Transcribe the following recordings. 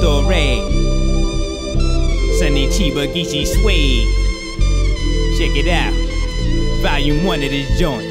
story. Sonny Cheeba Geechi Suede. Check it out. Volume 1 of this joint.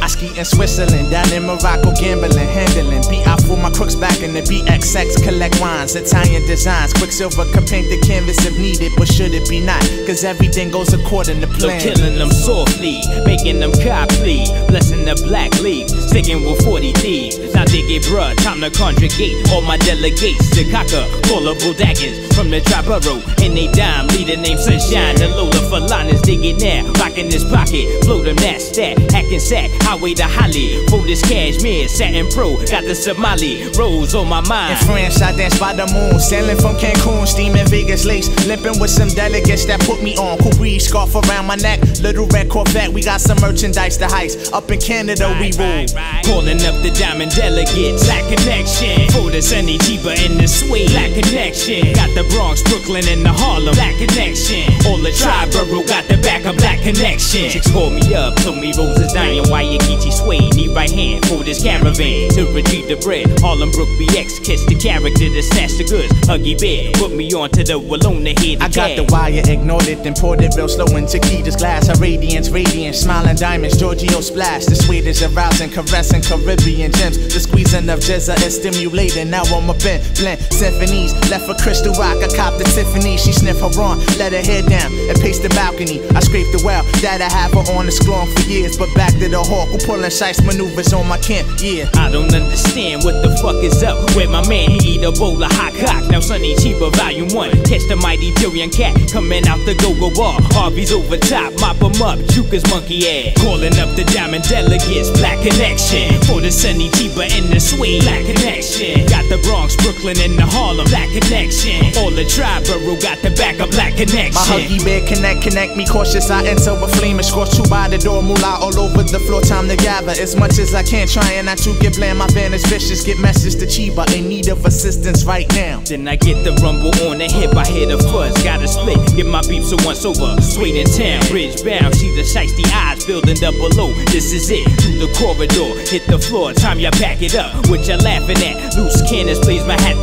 I ski in Switzerland, down in Morocco, gambling, handling. Beat out for my crooks back in the BXX, collect wines, Italian designs. Quicksilver can paint the canvas if needed, but should it be not? Cause everything goes according to So plan. killing them softly, making them copy, blessing the black league, sticking with 40 thieves. Now dig it, bruh, time to conjugate all my delegates to conquer callable daggers from the Triborough. And they dime, leader named Sunshine, the Lola for liners, dig it now, rocking this pocket, float them that stat, hacking sack, highway to Holly, for this cashmere, satin pro, got the Somali rose on my mind. In. France, I dance by the moon, sailing from Cancun, steaming Vegas lakes, limping with some delegates that put me on. Breeze, scarf around my neck, little red Corvette. We got some merchandise to heist. Up in Canada, we rule. Calling up the diamond delegates, black connection. For the Sonny Cheeba in the suite, black connection. Got the Bronx, Brooklyn, and the Harlem, black connection. All the Triborough got the back of black connection. Chicks call me up, told me Rose is dying. Why you Geechi Suede? Need right hand for this caravan to retrieve the bread. Harlem Brook BX, kiss the character to snatch the goods. Huggy Bear, put me on to the to hear the I got the wire, ignored it, then poured it real slow into Keita's glass. Her radiance, radiant, smiling diamonds, Giorgio splash. The sweet is arousing, caressing Caribbean gems. The squeezing of jizza is stimulating. Now I'm a bent, blend symphonies. Left for crystal rock, I cop the Tiffany. She sniff her on, let her head down, and pace the balcony. I scrape the well, that I have her on the scorn for years. But back to the hawk, who pulling shice maneuvers on my camp, yeah. I don't understand what the fuck is up with my man. He eat a bowl of hot cock. Now Sonny Cheeba Volume 1. Catch the mighty Tyrian cat coming out the go-go bar. Harvey's over top, mop him up, Chuka's monkey ass. Calling up the diamond delegates, black connection. For the Sonny Cheeba in the suite, black connection. Got the Bronx, Brooklyn, and the Harlem, black connection. All the Triborough got the back of black connection. My huggy bed connect, connect me cautious. I enter with flame and scorch two by the door. Moolah all over the floor, time to gather as much as I can. Trying not to get bland. My van is vicious. Get message to Cheeba in need of assistance right now. Then I get the rumble on the hip, I hear the fuzz, gotta split, get my beef so once over. Sweet in town, bridge bound, see the shiesty eyes building double below. This is it, through the corridor, hit the floor, time you back it up. What you laughing at? Loose cannons, please, my hat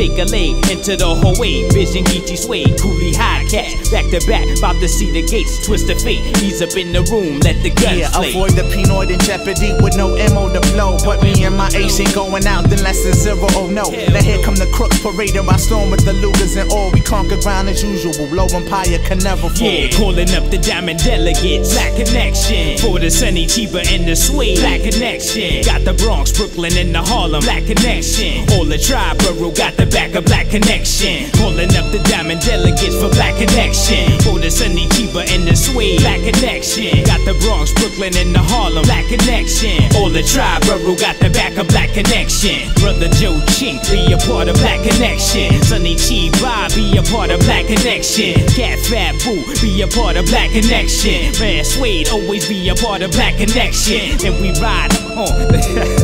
take a leg into the hallway. Vision Geechi Suede, coolie high catch, back to back, about to see the gates, twist the fate. He's up in the room, let the guns Yeah, play. avoid the pinoid in jeopardy with no ammo to blow. But me and my ace ain't going out then less than zero. Oh no. Now here come the crooks parading by storm with the Lugers and all. We conquer ground as usual. Low Empire can never fall. Yeah, calling up the diamond delegates. Black connection. For the Sonny Cheeba and the suede. Black connection. Got the Bronx, Brooklyn, and the Harlem. Black connection. All the Triborough got the back of black connection. Calling up the diamond delegates for black connection. For the Sonny Cheeba and the suede. Black connection. Got the Bronx, Brooklyn, and the Harlem. Black connection. All the tribe, Triborough got the back of black connection. Brother Joe Chink, be a part of black connection. Sunny Chi Bob, be a part of black connection. Cat Fat Boo, be a part of black connection. Man, Suede, always be a part of black connection. And we ride on.